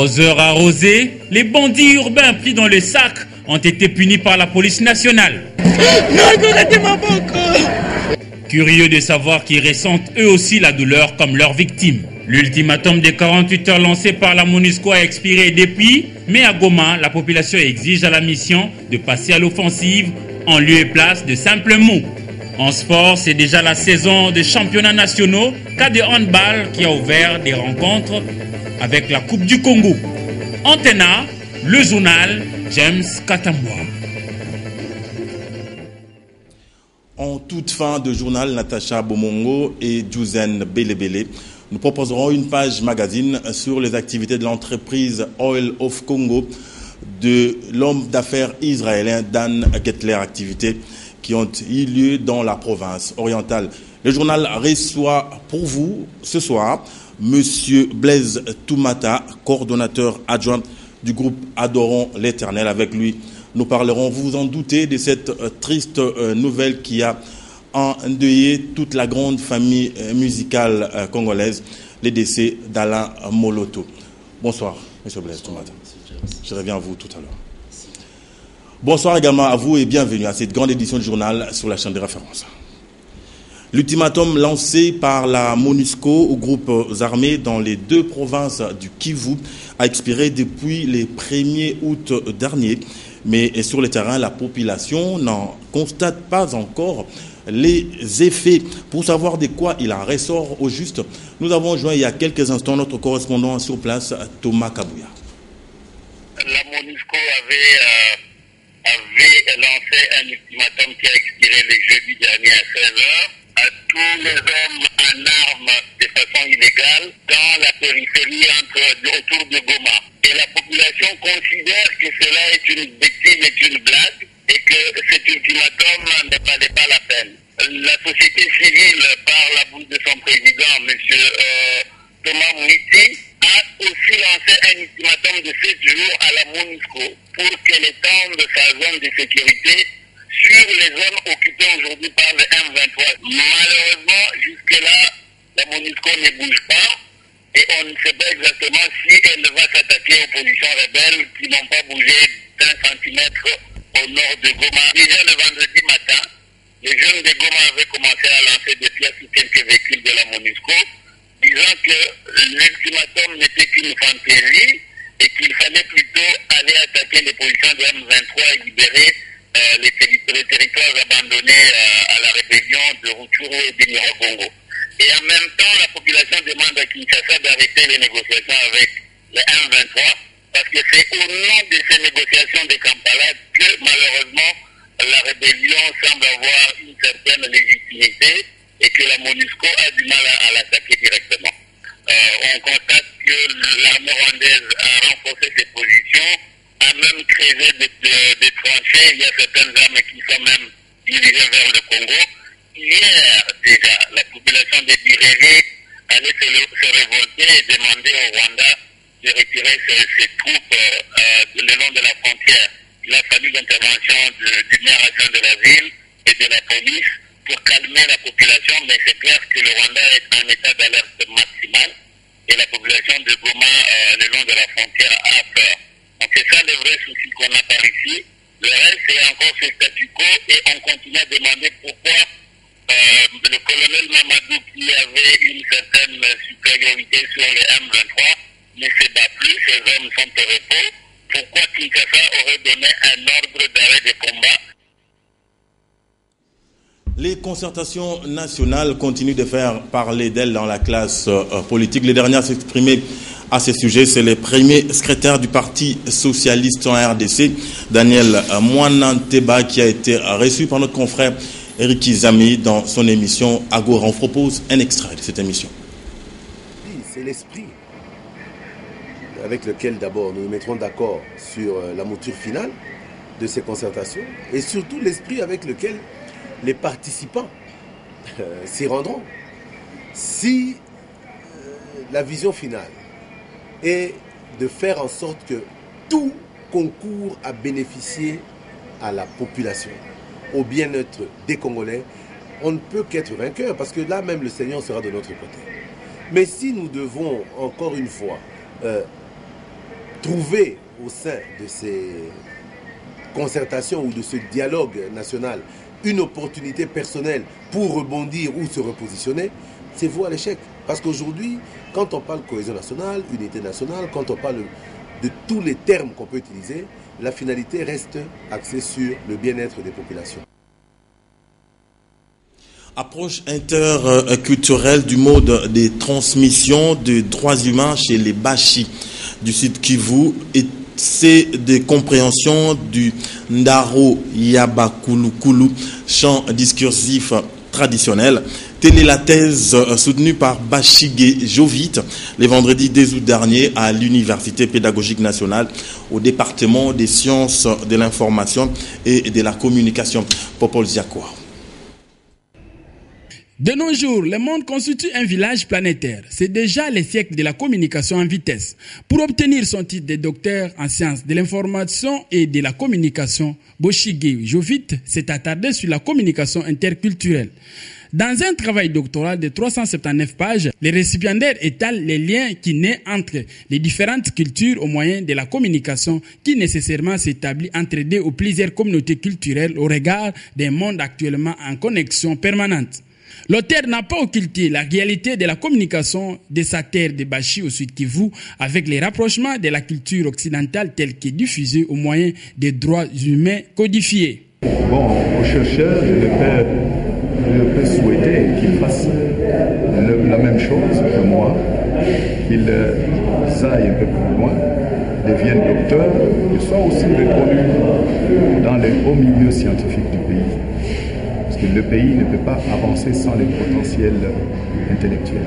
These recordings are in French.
Arroseurs arrosés, les bandits urbains pris dans le sac ont été punis par la police nationale. Curieux de savoir qu'ils ressentent eux aussi la douleur comme leurs victimes. L'ultimatum des 48 heures lancé par la MONUSCO a expiré depuis, mais à Goma, la population exige à la mission de passer à l'offensive en lieu et place de simples mots. En sport, c'est déjà la saison des championnats nationaux, cas de handball qui a ouvert des rencontres avec la Coupe du Congo. Antena, le journal James Katambwa. En toute fin de journal, Natacha Bomongo et Juzen Belebele nous proposerons une page magazine sur les activités de l'entreprise Oil of Congo de l'homme d'affaires israélien Dan Gettler, activités qui ont eu lieu dans la province orientale. Le journal reçoit pour vous ce soir Monsieur Blaise Toumata, coordonnateur adjoint du groupe Adorons l'Éternel. Avec lui, nous parlerons, vous vous en doutez, de cette euh, triste euh, nouvelle qui a endeuillé toute la grande famille euh, musicale congolaise, les décès d'Alain Moloto. Bonsoir, Monsieur Blaise Toumata. Je reviens à vous tout à l'heure. Bonsoir également à vous et bienvenue à cette grande édition du journal sur la chaîne de référence. L'ultimatum lancé par la MONUSCO aux groupes armés dans les deux provinces du Kivu a expiré depuis le 1er août dernier. Mais sur le terrain, la population n'en constate pas encore les effets. Pour savoir de quoi il en ressort au juste, nous avons joint il y a quelques instants notre correspondant sur place, Thomas Kabouya. La MONUSCO avait, euh, un ultimatum qui a expiré le jeudi dernier à 16h à tous les hommes en armes de façon illégale dans la périphérie autour de Goma. Et la population considère que cela est une bêtise, est une blague et que cet ultimatum ne valait pas la peine. La société civile, par la bouche de son président, M. Euh, Thomas Mouiti, a aussi lancé un ultimatum de 7 jours à la MONUSCO pour qu'elle étende sa zone de sécurité sur les zones occupées aujourd'hui par le M23. Malheureusement, jusque-là, la MONUSCO ne bouge pas et on ne sait pas exactement si elle va s'attaquer aux positions rebelles qui n'ont pas bougé d'un centimètre au nord de Goma. Déjà le vendredi matin, les jeunes de Goma avaient commencé à lancer des pièces sur quelques véhicules de la MONUSCO, disant que l'ultimatum n'était qu'une fantaisie et qu'il fallait plutôt aller attaquer les positions de M23 et libérer euh, les, territoires abandonnés euh, à la rébellion de Rutshuru et de Nyiragongo. Et en même temps, la population demande à Kinshasa d'arrêter les négociations avec les M23 parce que c'est au nom de ces négociations de Kampala que malheureusement la rébellion semble avoir une certaine légitimité et que la MONUSCO a du mal à, à l'attaquer directement. Euh, on constate que l'armée rwandaise a renforcé ses positions, a même créé des, des, des tranchées. Il y a certaines armes qui sont même dirigées vers le Congo. Hier, déjà, la population de Birere allait se, se, révolter et demander au Rwanda de retirer ses, troupes euh, le long de la frontière. Il a fallu l'intervention du maire de la ville et de la police pour calmer la population, mais c'est clair que le Rwanda est en état d'alerte maximale et la population de Goma euh, le long de la frontière a peur. Donc c'est ça le vrai souci qu'on a par ici. Le reste, c'est encore ce statu quo et on continue à demander pourquoi euh, le colonel Mamadou, qui avait une certaine supériorité sur les M23, ne se bat plus, ces hommes sont au repos. Pourquoi Kinshasa aurait donné un ordre d'arrêt de combat? Les concertations nationales continuent de faire parler d'elles dans la classe euh, politique. Les dernières à s'exprimer à ce sujet, c'est le premier secrétaire du Parti socialiste en RDC, Daniel Moinanteba, qui a été reçu par notre confrère Eric Izami dans son émission Agora. On propose un extrait de cette émission. C'est l'esprit avec lequel d'abord nous nous mettrons d'accord sur la mouture finale de ces concertations et surtout l'esprit avec lequel les participants euh, s'y rendront. Si euh, la vision finale est de faire en sorte que tout concourt à bénéficier à la population, au bien-être des Congolais, on ne peut qu'être vainqueur parce que là même le Seigneur sera de notre côté. Mais si nous devons encore une fois euh, trouver au sein de ces concertations ou de ce dialogue national une opportunité personnelle pour rebondir ou se repositionner, c'est vous à l'échec. Parce qu'aujourd'hui, quand on parle cohésion nationale, unité nationale, quand on parle de tous les termes qu'on peut utiliser, la finalité reste axée sur le bien-être des populations. Approche interculturelle du mode de transmission de droits humains chez les Bashi du sud Kivu et c'est des compréhensions du Ndaro Yabakulukulu, chant discursif traditionnel. Telle est la thèse soutenue par Bachigé Jovit les vendredis 10 août dernier à l'Université pédagogique nationale au département des sciences de l'information et de la communication. Popol. De nos jours, le monde constitue un village planétaire. C'est déjà les siècles de la communication en vitesse. Pour obtenir son titre de docteur en sciences de l'information et de la communication, Boshige Jovit s'est attardé sur la communication interculturelle. Dans un travail doctoral de 379 pages, les récipiendaires étalent les liens qui naissent entre les différentes cultures au moyen de la communication qui nécessairement s'établit entre deux ou plusieurs communautés culturelles au regard des mondes actuellement en connexion permanente. L'auteur n'a pas occulté la réalité de la communication de sa terre de Bachi au sud Kivu avec les rapprochements de la culture occidentale telle que diffusée au moyen des droits humains codifiés. Bon, aux chercheurs, je peux, peux souhaiter qu'ils fassent le, la même chose que moi, qu'ils aillent un peu plus loin, deviennent docteurs, qu'ils soient aussi reconnus dans les hauts milieux scientifiques du pays le pays ne peut pas avancer sans les potentiels intellectuels.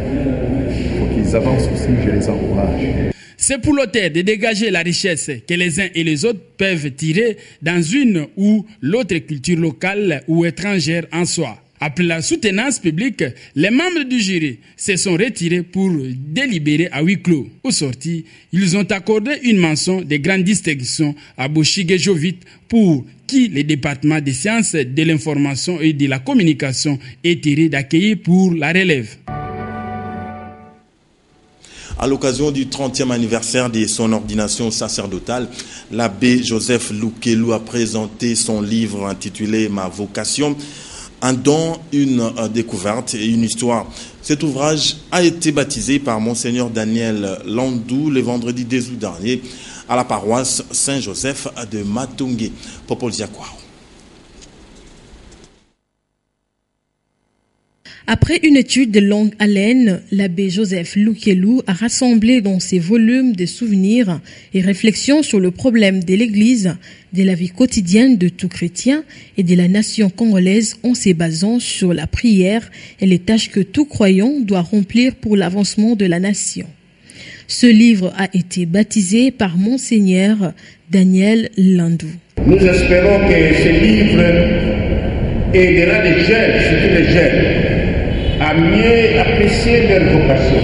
Qu'ils avancent aussi, je les encourage. C'est pour l'auteur de dégager la richesse que les uns et les autres peuvent tirer dans une ou l'autre culture locale ou étrangère en soi. Après la soutenance publique, les membres du jury se sont retirés pour délibérer à huis clos. Au sorti, ils ont accordé une mention de grande distinction à Boshige Jovit pour qui le département des sciences de l'information et de la communication est tiré d'accueillir pour la relève. À l'occasion du 30e anniversaire de son ordination sacerdotale, l'abbé Joseph Loukelou a présenté son livre intitulé Ma vocation un don, une euh, découverte et une histoire. Cet ouvrage a été baptisé par Monseigneur Daniel Landou le vendredi 10 août dernier à la paroisse Saint-Joseph de Matungé. Popol Après une étude de longue haleine, l'abbé Joseph Loukelou a rassemblé dans ses volumes des souvenirs et réflexions sur le problème de l'Église, de la vie quotidienne de tout chrétien et de la nation congolaise en se basant sur la prière et les tâches que tout croyant doit remplir pour l'avancement de la nation. Ce livre a été baptisé par Monseigneur Daniel Landou. Nous espérons que ce livre aidera les jeunes, surtout les jeunes, à mieux apprécier leur vocation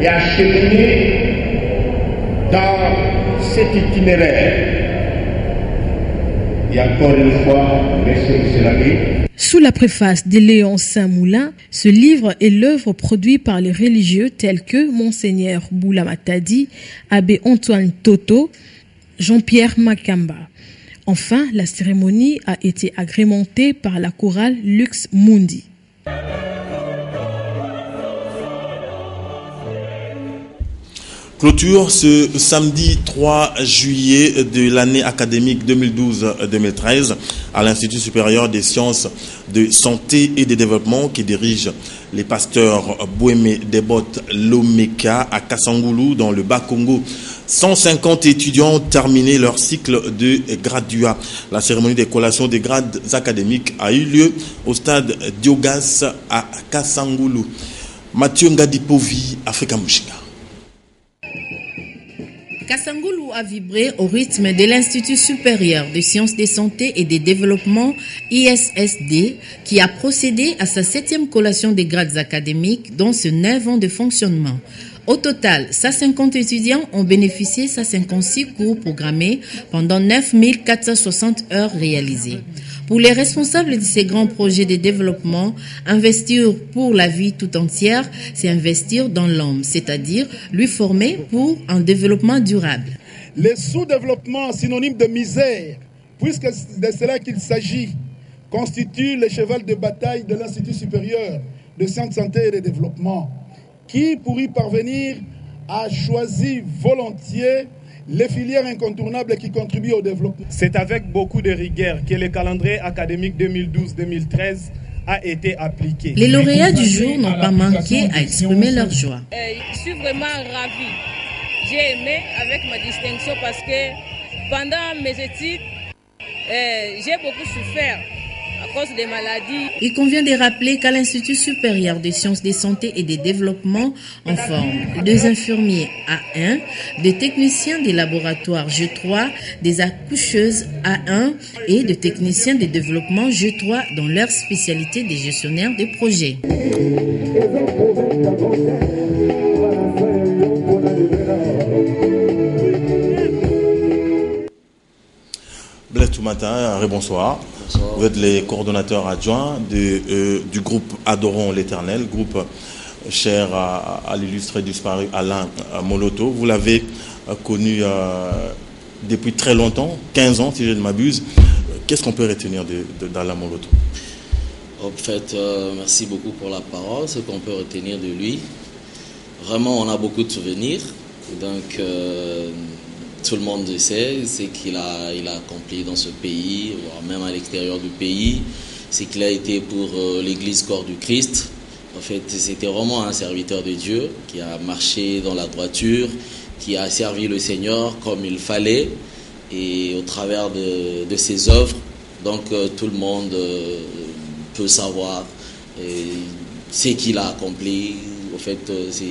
et à cheminer dans cet itinéraire. Et encore une fois, merci M. Sous la préface de Léon Saint-Moulin, ce livre est l'œuvre produite par les religieux tels que Monseigneur Boulamatadi, Abbé Antoine Toto, Jean-Pierre Makamba. Enfin, la cérémonie a été agrémentée par la chorale Lux Mundi. Clôture ce samedi 3 juillet de l'année académique 2012-2013 à l'Institut supérieur des sciences de santé et de développement qui dirige les pasteurs Bouémé Debot Lomeka à Kassangoulou dans le Bas-Congo. 150 étudiants ont terminé leur cycle de graduat. La cérémonie des collations des grades académiques a eu lieu au stade Diogas à Kassangoulou. Mathieu Ngadipovi, Africa Mouchinga. Kassangulu a vibré au rythme de l'Institut supérieur de sciences de santé et de développement ISSD qui a procédé à sa septième collation des grades académiques dans ce neuf ans de fonctionnement. Au total, 150 étudiants ont bénéficié de 56 cours programmés pendant 9460 heures réalisées. Pour les responsables de ces grands projets de développement, investir pour la vie tout entière, c'est investir dans l'homme, c'est-à-dire lui former pour un développement durable. Le sous-développement, synonyme de misère, puisque c'est de cela qu'il s'agit, constitue le cheval de bataille de l'Institut supérieur de sciences, santé et de développement, qui, pour y parvenir, a choisi volontiers les filières incontournables qui contribuent au développement. C'est avec beaucoup de rigueur que le calendrier académique 2012-2013 a été appliqué. Les lauréats du jour n'ont pas manqué à exprimer leur joie. Euh, je suis vraiment ravie. J'ai aimé avec ma distinction parce que pendant mes études, euh, j'ai beaucoup souffert à cause des maladies. Il convient de rappeler qu'à l'Institut supérieur des sciences de santé et des développements, on forme deux infirmiers A1, des techniciens des laboratoires G3, des accoucheuses A1 et des techniciens de développement G3 dans leur spécialité des gestionnaires de projets. Blaise Toumata, bonsoir. Vous êtes les coordonnateurs adjoints de, euh, du groupe Adorons l'Éternel, groupe cher à, à l'illustre disparu Alain Moloto. Vous l'avez euh, connu euh, depuis très longtemps, 15 ans si je ne m'abuse. Qu'est-ce qu'on peut retenir d'Alain Moloto? En fait, euh, merci beaucoup pour la parole. Ce qu'on peut retenir de lui, vraiment, on a beaucoup de souvenirs. Donc, euh, tout le monde sait, c'est qu'il a, il a accompli dans ce pays, voire même à l'extérieur du pays, c'est qu'il a été pour euh, l'Église corps du Christ. En fait, c'était vraiment un serviteur de Dieu qui a marché dans la droiture, qui a servi le Seigneur comme il fallait et au travers de, de ses œuvres. Donc euh, tout le monde euh, peut savoir ce qu'il a accompli. En fait, c'est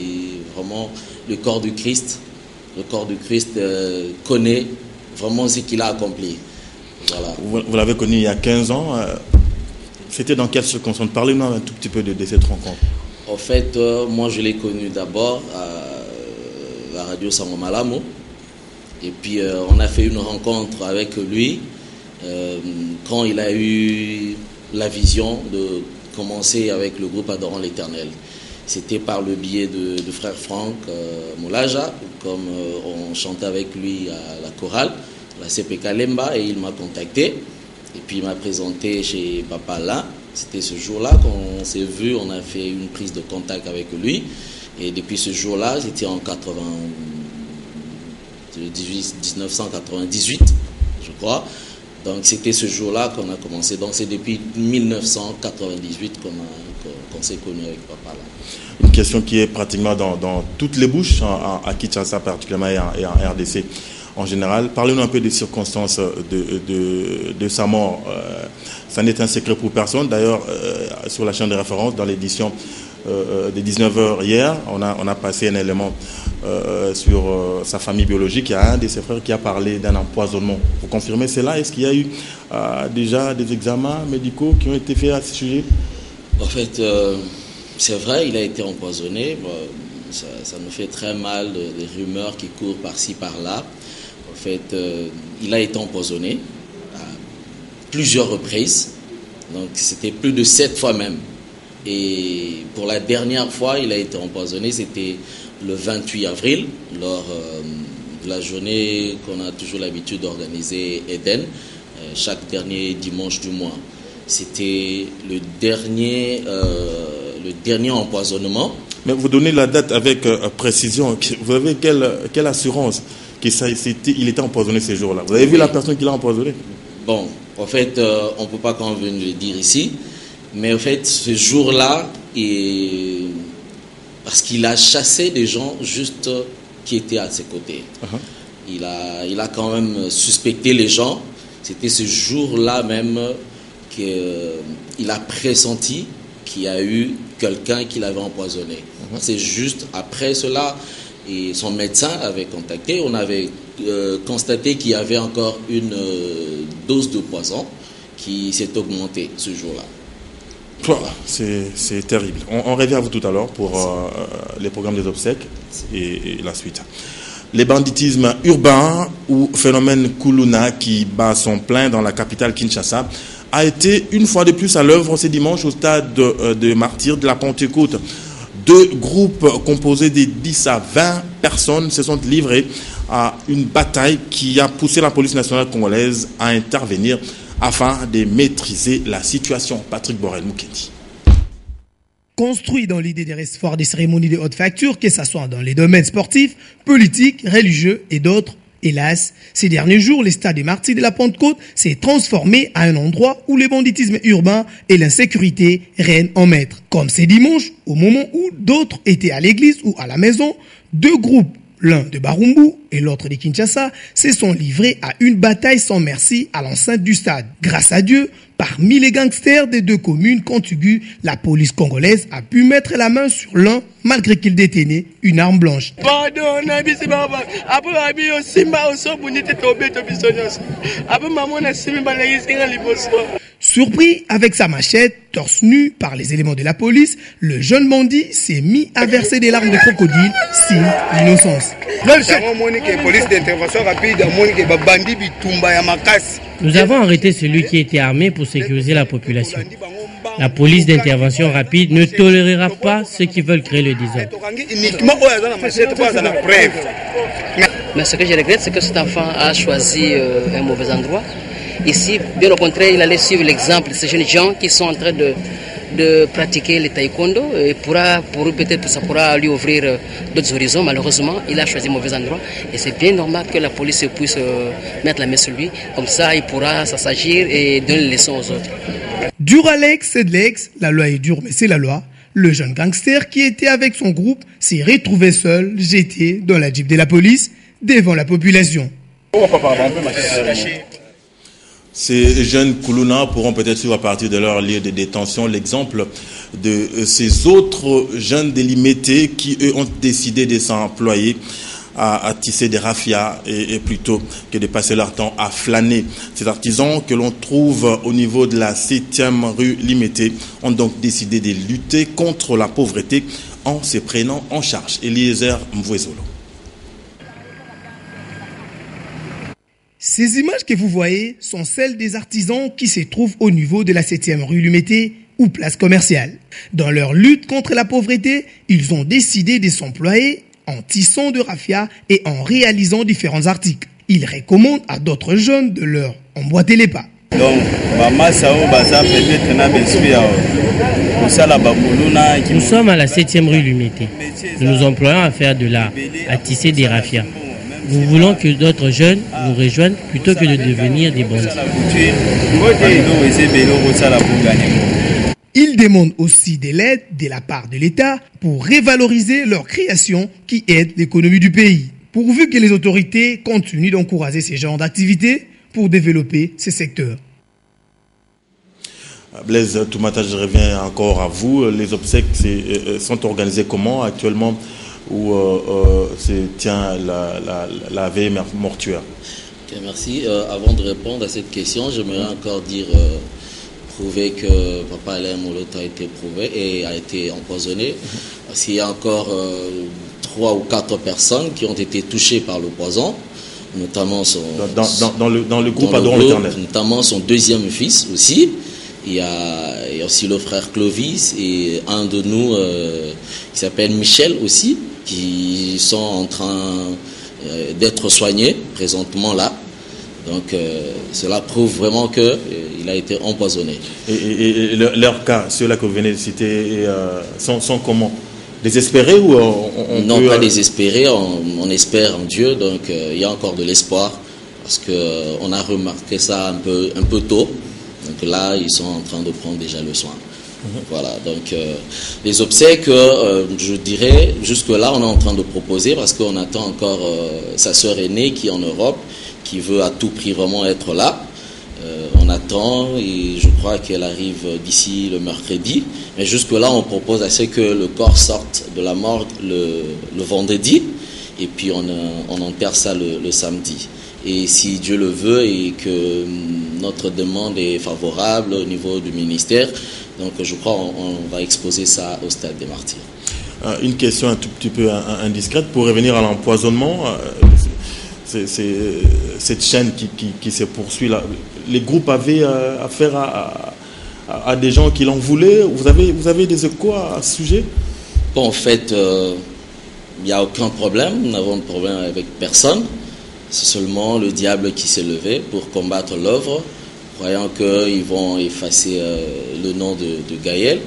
vraiment le corps du Christ le corps du Christ euh, connaît vraiment ce qu'il a accompli. Voilà. Vous, vous l'avez connu il y a 15 ans. euh, C'était dans quelles circonstances? Parlez-nous un tout petit peu de, de cette rencontre. En fait, euh, moi je l'ai connu d'abord à la radio Sangomalamo. Et puis on a fait une rencontre avec lui quand il a eu la vision de commencer avec le groupe Adorant l'Éternel. C'était par le biais de, frère Franck euh, Moulaja, comme euh, on chantait avec lui à la chorale, la CPK Lemba, et il m'a contacté. Et puis il m'a présenté chez Papa là. C'était ce jour-là qu'on s'est vu, on a fait une prise de contact avec lui. Et depuis ce jour-là, c'était en 80, 1998, je crois. Donc c'était ce jour-là qu'on a commencé. Donc c'est depuis 1998 qu'on a- connu avec Papa là. Une question qui est pratiquement dans, toutes les bouches, en- à Kinshasa particulièrement et en, RDC en général. Parlez-nous un peu des circonstances de, sa mort. Euh, ça n'est un secret pour personne. D'ailleurs, euh, sur la chaîne de référence, dans l'édition euh, des 19h hier, on a, passé un élément euh, sur euh, sa famille biologique. Il y a un de ses frères qui a parlé d'un empoisonnement. Vous confirmez cela? Est-ce qu'il y a eu euh, déjà des examens médicaux qui ont été faits à ce sujet? En fait, euh, c'est vrai, il a été empoisonné. Ça, nous fait très mal, de- des rumeurs qui courent par-ci, par-là. En fait, euh, il a été empoisonné à plusieurs reprises. Donc, c'était plus de sept fois même. Et pour la dernière fois, il a été empoisonné, c'était le 28 avril, lors euh, de la journée qu'on a toujours l'habitude d'organiser Eden, chaque dernier dimanche du mois. C'était le dernier, euh, le dernier empoisonnement. Mais vous donnez la date avec euh, précision. Vous avez quelle, quelle assurance qu'il il était empoisonné ces jours-là? Vous avez vu la personne qui l'a empoisonné? Bon, en fait, euh, on ne peut pas quand même le dire ici, mais en fait, ce jour-là, parce qu'il a chassé des gens juste qui étaient à ses côtés. il, a, il a quand même suspecté les gens. C'était ce jour-là même qu'il a pressenti qu'il y a eu quelqu'un qui l'avait empoisonné. C'est juste après cela, et son médecin avait contacté, on avait euh, constaté qu'il y avait encore une euh, dose de poison qui s'est augmentée ce jour-là. Voilà, C'est c'est terrible. On, on revient à vous tout à l'heure pour euh, les programmes des obsèques et, et la suite. Les banditismes urbains ou phénomène Kuluna qui bat son plein dans la capitale Kinshasa a été une fois de plus à l'œuvre ce dimanche au stade de, euh, de martyrs de la Pentecôte. Deux groupes composés de 10 à 20 personnes se sont livrés à une bataille qui a poussé la police nationale congolaise à intervenir afin de maîtriser la situation. Patrick Borel Moukendi. Construit dans l'idée des restes des cérémonies de haute facture, que ce soit dans les domaines sportifs, politiques, religieux et d'autres, Hélas, ces derniers jours, stade des martyrs de la Pentecôte s'est transformé à un endroit où le banditisme urbain et l'insécurité règnent en maître. Comme ces dimanches, au moment où d'autres étaient à l'église ou à la maison, deux groupes l'un de Barumbu et l'autre de Kinshasa, se sont livrés à une bataille sans merci à l'enceinte du stade. Grâce à Dieu, parmi les gangsters des deux communes contiguës, la police congolaise a pu mettre la main sur l'un malgré qu'il détenait une arme blanche. Surpris avec sa machette, torse nu par les éléments de la police, le jeune bandit s'est mis à verser des larmes de crocodile, signe Nous avons arrêté celui qui était armé pour sécuriser la population. La police d'intervention rapide ne tolérera pas ceux qui veulent créer le désordre. Mais ce que je regrette, c'est que cet enfant a choisi euh, un mauvais endroit. Ici, bien au contraire, il allait suivre l'exemple de ces jeunes gens qui sont en train de, de pratiquer le taekwondo. Et pourra, pour peut-être ça pourra lui ouvrir euh, d'autres horizons. Malheureusement, il a choisi un mauvais endroit. Et c'est bien normal que la police puisse euh, mettre la main sur lui. Comme ça, il pourra s'agir et donner une leçon aux autres. Duralex, c'est de l'ex. La loi est dure, mais c'est la loi. Le jeune gangster qui était avec son groupe s'est retrouvé seul, jeté dans la jeep de la police, devant la population. Ces jeunes Koulouna pourront peut-être suivre à partir de leur lieu de détention l'exemple de ces autres jeunes délimités qui, eux, ont décidé de s'employer à, tisser des rafias et, plutôt que de passer leur temps à flâner. Ces artisans que l'on trouve au niveau de la 7e rue limitée ont donc décidé de lutter contre la pauvreté en se prenant en charge. Eliezer Mvouezolo. Ces images que vous voyez sont celles des artisans qui se trouvent au niveau de la 7e rue Lumété ou place commerciale. Dans leur lutte contre la pauvreté, ils ont décidé de s'employer en tissant de raffia et en réalisant différents articles. Ils recommandent à d'autres jeunes de leur emboîter les pas. Nous sommes à la 7e rue Lumété. Nous nous employons à faire de l'art, à tisser des raffias. Nous voulons que d'autres jeunes nous rejoignent plutôt que de devenir des bandits. Ils demandent aussi de l'aide de la part de l'État pour révaloriser leur création qui aide l'économie du pays. Pourvu que les autorités continuent d'encourager ces genres d'activités pour développer ces secteurs. Blaise Toumata, je reviens encore à vous. Les obsèques euh, euh, sont organisées comment actuellement? Où euh, euh, se tient la, la, la veille mortuaire. merci. Euh, avant de répondre à cette question, j'aimerais encore dire, prouver que Papa Alain Moloto a été prouvé et a été empoisonné. S'il y a encore trois ou quatre personnes qui ont été touchées par le poison, notamment son... Dans, dans, le, dans le, groupe l'Éternel. Notamment son deuxième fils aussi. Il y, a, il y, a, aussi le frère Clovis et un de nous qui s'appelle Michel aussi qui sont en train euh, d'être soignés présentement là. Donc euh, cela prouve vraiment qu'il euh, a été empoisonné. Et, leur cas, ceux-là que vous venez de citer, sont, sont, comment? Désespérés ou on, Non, pas désespérés, on, espère en Dieu, donc il y a encore de l'espoir, parce qu'on a remarqué ça un peu, un peu tôt. Donc là, ils sont en train de prendre déjà le soin. Voilà, donc euh, les obsèques, euh, je dirais, jusque-là, on est en train de proposer parce qu'on attend encore euh, sa sœur aînée qui est en Europe, qui veut à tout prix vraiment être là. on attend et je crois qu'elle arrive d'ici le mercredi. Mais jusque-là, on propose à ce que le corps sorte de la morgue le, vendredi et puis on, on enterre ça le samedi. Et si Dieu le veut et que hum, notre demande est favorable au niveau du ministère, donc je crois qu'on va exposer ça au stade des martyrs. Euh, une question un tout petit peu indiscrète pour revenir à l'empoisonnement. Euh, c'est cette chaîne qui, se poursuit là. Les groupes avaient euh, affaire à, des gens qui l'en voulaient. Vous avez, vous avez des échos à ce sujet? En fait, il n'y a aucun problème, nous n'avons de problème avec personne. C'est seulement le diable qui s'est levé pour combattre l'œuvre, croyant qu'ils vont effacer euh, le nom de, Gaël.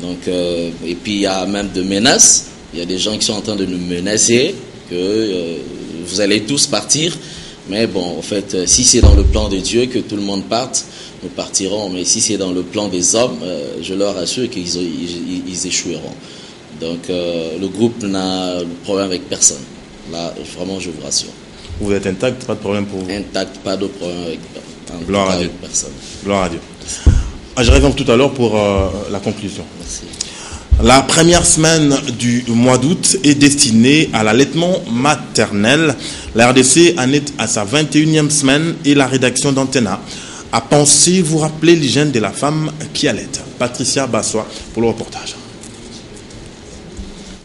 Donc, euh, et puis il y a même de menaces. Il y a des gens qui sont en train de nous menacer que euh, vous allez tous partir. Mais bon, en fait, si c'est dans le plan de Dieu que tout le monde parte, nous partirons. Mais si c'est dans le plan des hommes, je leur assure qu'ils ils, ils échoueront. Donc le groupe n'a problème avec personne. Là, vraiment, je vous rassure. Vous êtes intact, pas de problème pour vous Intact, pas de problème avec, en- Gloire à avec Dieu. personne. Gloire à Dieu. Ah, Je résume tout à l'heure pour euh, la conclusion. Merci. La première semaine du mois d'août est destinée à l'allaitement maternel. La RDC en est à sa 21e semaine et la rédaction d'Antena a pensé vous rappeler l'hygiène de la femme qui allaite. Patricia Bassois pour le reportage.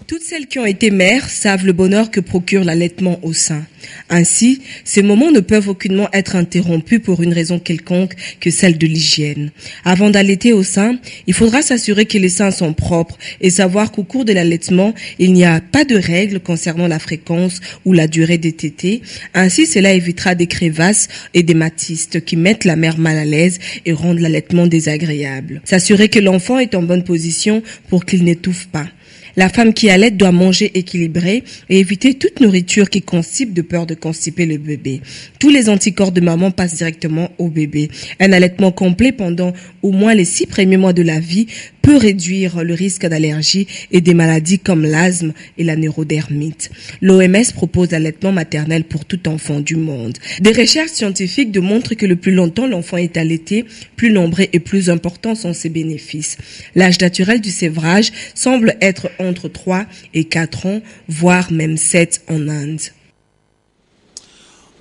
Toutes celles qui ont été mères savent le bonheur que procure l'allaitement au sein. Ainsi, ces moments ne peuvent aucunement être interrompus pour une raison quelconque que celle de l'hygiène. Avant d'allaiter au sein, il faudra s'assurer que les seins sont propres et savoir qu'au cours de l'allaitement, il n'y a pas de règles concernant la fréquence ou la durée des tétés. Ainsi, cela évitera des crevasses et des matistes qui mettent la mère mal à l'aise et rendent l'allaitement désagréable. S'assurer que l'enfant est en bonne position pour qu'il n'étouffe pas. La femme qui allait doit manger équilibré et éviter toute nourriture qui constipe de peur de constiper le bébé. Tous les anticorps de maman passent directement au bébé. Un allaitement complet pendant au moins les six premiers mois de la vie peut réduire le risque d'allergie et des maladies comme l'asthme et la neurodermite. L'OMS propose l'allaitement maternel pour tout enfant du monde. Des recherches scientifiques démontrent que le plus longtemps l'enfant est allaité, plus nombreux et plus importants sont ses bénéfices. L'âge naturel du sévrage semble être entre 3 et 4 ans, voire même 7 en Inde.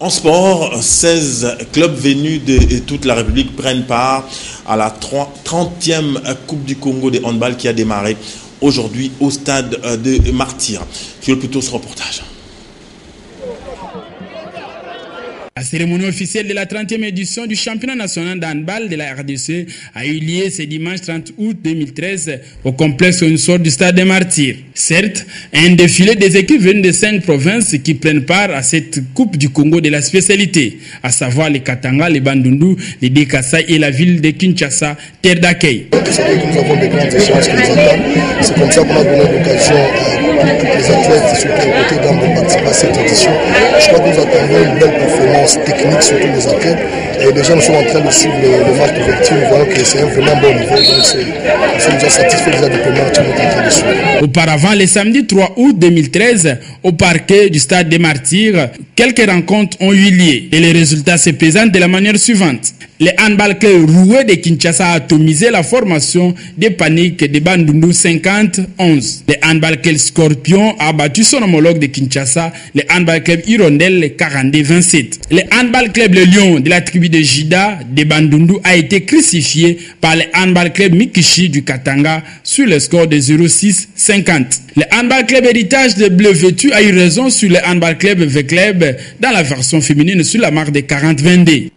En sport, 16 clubs venus de toute la République prennent part à la 30e Coupe du Congo de handball qui a démarré aujourd'hui au stade de Martyr. Sur plutôt ce reportage. La cérémonie officielle de la 30e édition du championnat national d'handball de la RDC a eu lieu ce dimanche 30 août 2013 au complexe sort du stade des Martyrs. Certes, un défilé des équipes venues de cinq provinces qui prennent part à cette Coupe du Congo de la spécialité, à savoir les Katanga, les Bandundu, les Dekasai et la ville de Kinshasa, terre d'accueil. C'est comme ça qu'on a donné l'occasion les athlètes, côtés cette. Je crois que nous attendons une belle performance technique sur tous les athlètes. Et déjà, nous sommes en train de suivre le, match d'ouverture. Nous voyons que c'est un vraiment bon niveau. Donc, c'est- déjà satisfaits déjà du premier match de suivre. Auparavant, le samedi 3 août 2013, au parquet du stade des Martyrs, quelques rencontres ont eu lieu et les résultats se présentent de la manière suivante. Le handball club roué de Kinshasa a atomisé la formation des paniques de Bandundu 50-11. Le handball club Scorpion a battu son homologue de Kinshasa, le handball club Hirondelle 42-27. Le handball club Le Lion de la tribu de Jida de Bandundu a été crucifié par le handball club Mikishi du Katanga sur le score de 0-6-50. Le handball club héritage de Bleu Vêtu a eu raison sur le handball club V-Club dans la version féminine sur la marque de 40-22.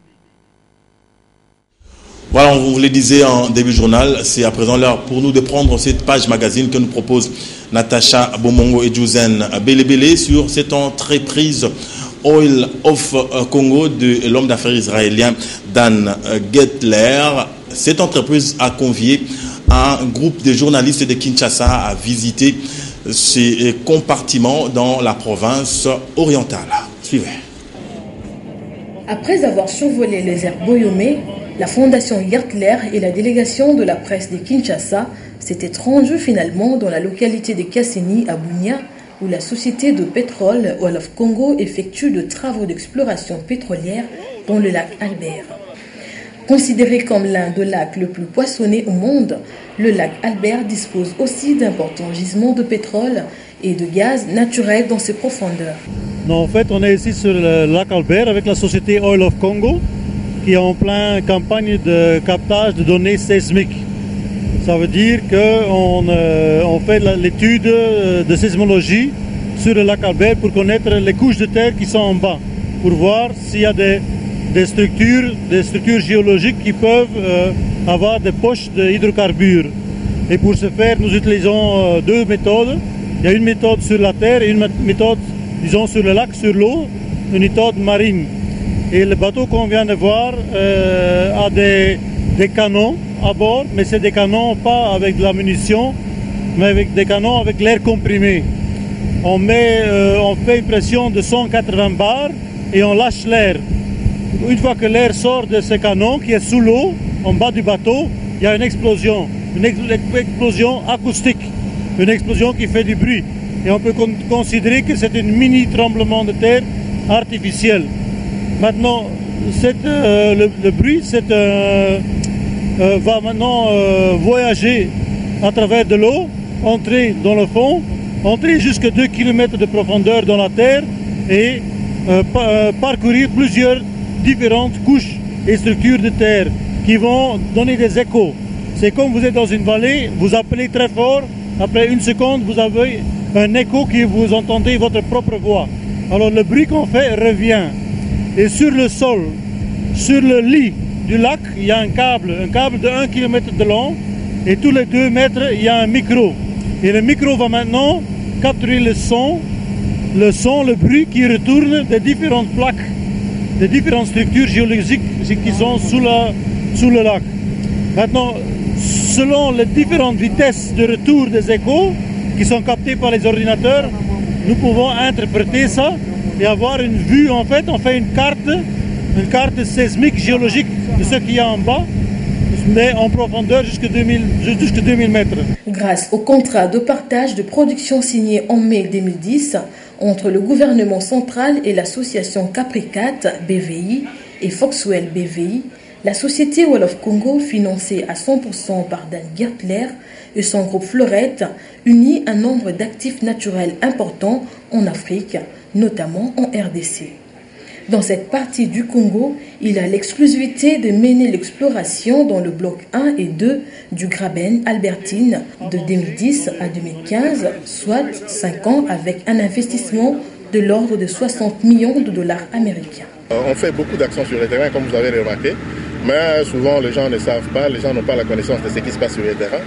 Voilà, on vous le disait en début journal, c'est à présent l'heure pour nous de prendre cette page magazine que nous propose Natacha Bomongo et Jouzen Belebele sur cette entreprise Oil of Congo de l'homme d'affaires israélien Dan Gettler. Cette entreprise a convié un groupe de journalistes de Kinshasa à visiter ces compartiments dans la province orientale. Après avoir survolé les airs Boyomé, la fondation Yertler et la délégation de la presse de Kinshasa s'étaient rendus finalement dans la localité de Kasseni à Bunia, où la société de pétrole Oil of Congo effectue de travaux d'exploration pétrolière dans le lac Albert. Considéré comme l'un des lacs le plus poissonnés au monde, le lac Albert dispose aussi d'importants gisements de pétrole et de gaz naturel dans ses profondeurs. Non, en fait, on est ici sur le lac Albert avec la société Oil of Congo qui est en plein campagne de captage de données sismiques. Ça veut dire qu'on euh, on fait l'étude de sismologie sur le lac Albert pour connaître les couches de terre qui sont en bas, pour voir s'il y a des, structures, des structures géologiques qui peuvent euh, avoir des poches de hydrocarbures. Et pour ce faire, nous utilisons euh, deux méthodes. Il y a une méthode sur la terre et une méthode, disons, sur le lac, sur l'eau, une méthode marine. Et le bateau qu'on vient de voir a des, des canons à bord, mais c'est des canons pas avec de la munition, mais avec des canons avec l'air comprimé. On, met, on fait une pression de 180 bars et on lâche l'air. Une fois que l'air sort de ce canon qui est sous l'eau, en bas du bateau, il y a une explosion, une explosion acoustique, une explosion qui fait du bruit. Et on peut considérer que c'est un mini tremblement de terre artificiel. Maintenant, euh, le, bruit euh, euh, va maintenant voyager à travers de l'eau, entrer dans le fond, entrer jusqu'à 2 km de profondeur dans la terre et parcourir plusieurs différentes couches et structures de terre qui vont donner des échos. C'est comme vous êtes dans une vallée, vous appelez très fort, après une seconde, vous avez un écho qui vous entendez votre propre voix. Alors le bruit qu'on fait revient. Et sur le sol, sur le lit du lac, il y a un câble, un câble de 1 km de long, et tous les 2 mètres, il y a un micro. Et le micro va maintenant capturer le son, le son, le bruit qui retourne des différentes plaques, des différentes structures géologiques qui sont sous, la, sous le lac. Maintenant, selon les différentes vitesses de retour des échos qui sont captés par les ordinateurs, nous pouvons interpréter ça et avoir une vue. En fait, on fait une carte, une carte sismique géologique de ce qu'il y a en bas, mais en profondeur jusqu'à 2000, 2000 mètres. Grâce au contrat de partage de production signé en mai 2010 entre le gouvernement central et l'association Capricat BVI et Foxwell BVI, la société Wolof Congo, financée à 100% par Dan Gertler et son groupe Florette, unit un nombre d'actifs naturels importants en Afrique, notamment en RDC. Dans cette partie du Congo, il a l'exclusivité de mener l'exploration dans le bloc 1 et 2 du Graben Albertine de 2010 à 2015, soit 5 ans avec un investissement de l'ordre de 60 millions de dollars américains. On fait beaucoup d'actions sur le terrain, comme vous avez remarqué. Mais souvent, les gens ne savent pas, les gens n'ont pas la connaissance de ce qui se passe sur le terrain.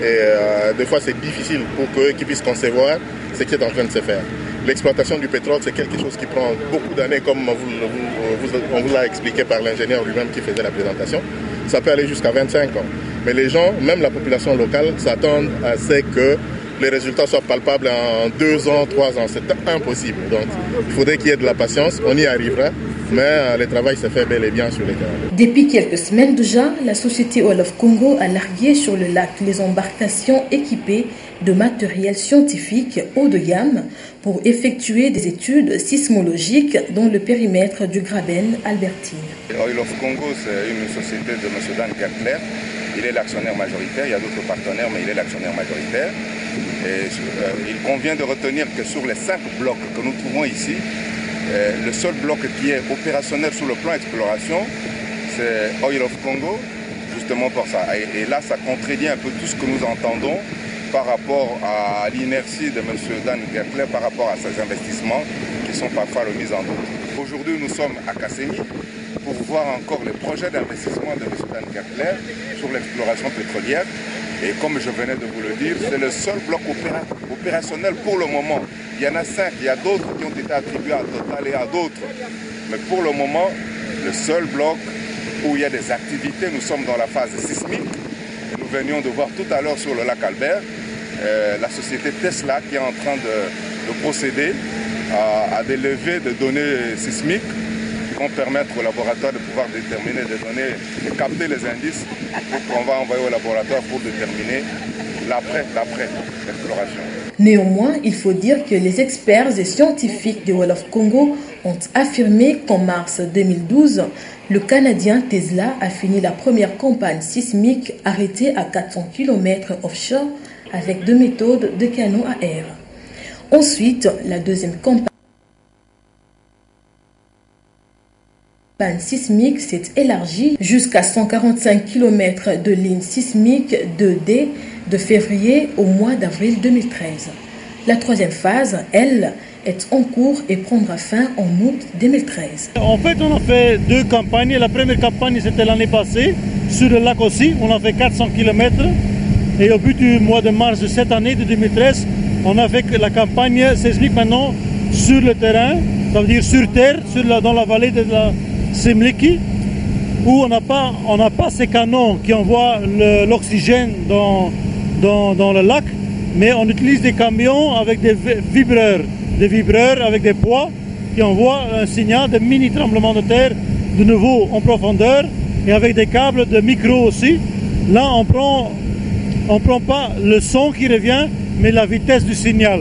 Et euh, des fois, c'est difficile pour qu'ils puissent concevoir ce qui est en train de se faire. L'exploitation du pétrole, c'est quelque chose qui prend beaucoup d'années, comme on vous l'a expliqué par l'ingénieur lui-même qui faisait la présentation. Ça peut aller jusqu'à 25 ans. Mais les gens, même la population locale, s'attendent à ce que les résultats soient palpables en deux ans, trois ans. C'est impossible. Donc, il faudrait qu'il y ait de la patience. On y arrivera mais euh, le travail se fait bel et bien sur les terrains. Depuis quelques semaines déjà, la société Olof Congo a largué sur le lac les embarcations équipées de matériel scientifique haut de gamme pour effectuer des études sismologiques dans le périmètre du Graben Albertine. Oil of Congo, c'est une société de M. Dan Gertler. Il est l'actionnaire majoritaire, il y a d'autres partenaires, mais il est l'actionnaire majoritaire. Et euh, il convient de retenir que sur les cinq blocs que nous trouvons ici, le seul bloc qui est opérationnel sur le plan exploration, c'est Oil of Congo, justement pour ça. Et, là, ça contredit un peu tout ce que nous entendons par rapport à l'inertie de M. Dan Gertler, par rapport à ses investissements qui sont parfois remis en doute. Aujourd'hui, nous sommes à Kassemi pour voir encore les projets d'investissement de M. Dan Gertler sur l'exploration pétrolière. Et comme je venais de vous le dire, c'est le seul bloc opérationnel pour le moment. Il y en a cinq, il y a d'autres qui ont été attribués à Total et à d'autres. Mais pour le moment, le seul bloc où il y a des activités, nous sommes dans la phase sismique. Nous venions de voir tout à l'heure sur le lac Albert euh, la société Tesla qui est en train de, procéder à, à des levées de données sismiques vont permettre au laboratoire de pouvoir déterminer des données et capter les indices qu'on va envoyer au laboratoire pour déterminer l'après, l'après l'exploration. Néanmoins, il faut dire que les experts et scientifiques de Wall of Congo ont affirmé qu'en mars 2012, le Canadien Tesla a fini la première campagne sismique arrêtée à 400 km offshore avec deux méthodes de canons à air. Ensuite, la deuxième campagne sismique s'est élargie jusqu'à 145 km de ligne sismique 2D de février au mois d'avril 2013. La troisième phase, elle, est en cours et prendra fin en août 2013. En fait, on a fait deux campagnes. La première campagne, c'était l'année passée, sur le lac aussi. On a fait 400 km. Et au bout du mois de mars de cette année, de 2013, On a fait la campagne sismique maintenant sur le terrain, ça veut dire sur terre, dans la vallée de la Semliki, où on n'a pas, ces canons qui envoient l'oxygène dans, dans, dans, le lac, mais on utilise des camions avec des vibreurs, des vibreurs avec des poids qui envoient un signal de mini tremblement de terre de nouveau en profondeur et avec des câbles de micro aussi. Là, on prend, on prend pas le son qui revient, mais la vitesse du signal.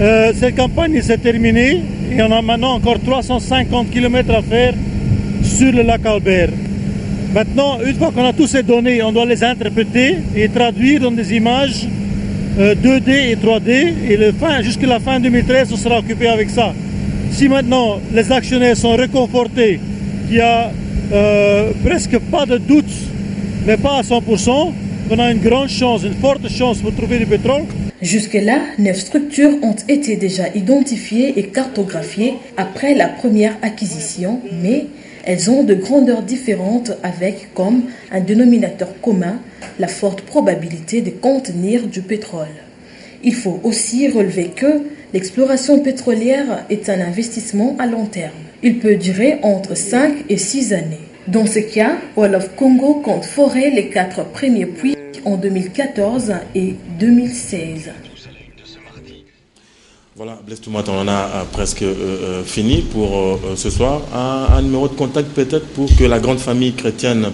Euh, cette campagne s'est terminée et on a maintenant encore 350 km à faire sur le lac Albert. Maintenant, une fois qu'on a toutes ces données, on doit les interpréter et traduire dans des images 2D euh, et 3D. Et jusqu'à la fin 2013, on sera occupé avec ça. Si maintenant les actionnaires sont réconfortés, qu'il n'y a euh, presque pas de doute, mais pas à 100%, on a une grande chance, une forte chance pour trouver du pétrole. Jusque-là, neuf structures ont été déjà identifiées et cartographiées après la première acquisition, mais elles ont de grandeurs différentes avec comme un dénominateur commun la forte probabilité de contenir du pétrole. Il faut aussi relever que l'exploration pétrolière est un investissement à long terme. Il peut durer entre 5 et 6 années. Dans ce cas, Oil of Congo compte forer les quatre premiers puits en 2014 et 2016. Voilà, Blaise Toumat, on en a euh, presque euh, euh, fini pour ce soir. Un, numéro de contact peut-être pour que la grande famille chrétienne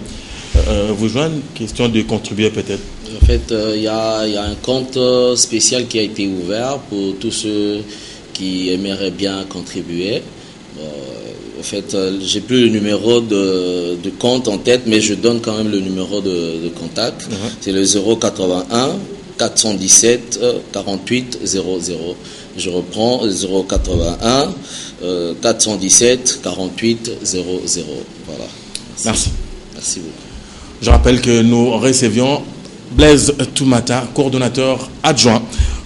vous joigne. Question de contribuer peut-être. En fait, il y, a un compte spécial qui a été ouvert pour tous ceux qui aimeraient bien contribuer. En fait, j'ai plus le numéro de, compte en tête, mais je donne quand même le numéro de, contact. Uh-huh. C'est le 081 417 48 00. Je reprends 081 417 48 00. Voilà. Merci. Merci, beaucoup. Je rappelle que nous recevions Blaise Toumata, coordonnateur adjoint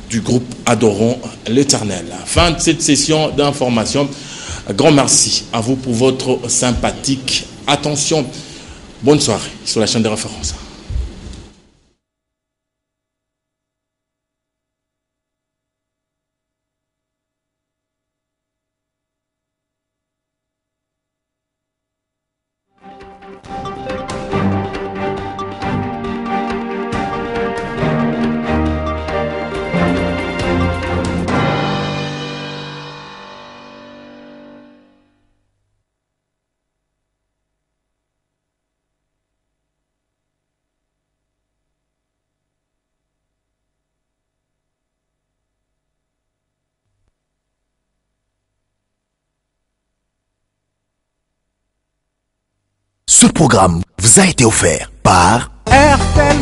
du groupe Adorons l'Éternel. Fin de cette session d'information. Grand merci à vous pour votre sympathique attention. Bonne soirée sur la chaîne de référence. Ce programme vous a été offert par RTL.